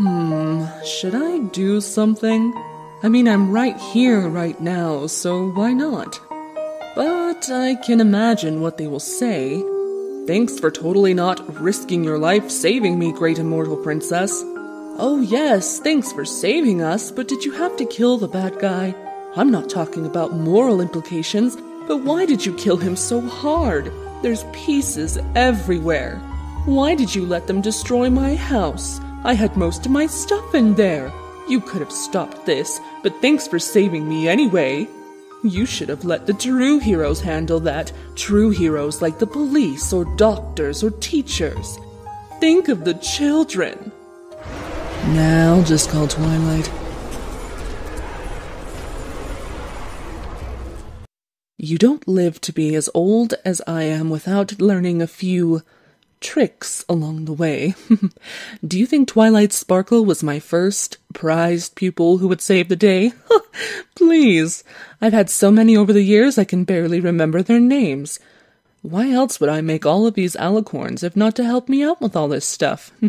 Hmm, should I do something? I mean, I'm right here right now, so why not? But I can imagine what they will say. Thanks for totally not risking your life saving me, great immortal princess. Oh, yes, thanks for saving us, but did you have to kill the bad guy? I'm not talking about moral implications, but why did you kill him so hard? There's pieces everywhere. Why did you let them destroy my house? I had most of my stuff in there. You could have stopped this, but thanks for saving me anyway. You should have let the true heroes handle that. True heroes like the police or doctors or teachers. Think of the children. Now just call Twilight. You don't live to be as old as I am without learning a few tricks along the way. Do you think Twilight Sparkle was my first prized pupil who would save the day? Please. I've had so many over the years I can barely remember their names. Why else would I make all of these alicorns if not to help me out with all this stuff?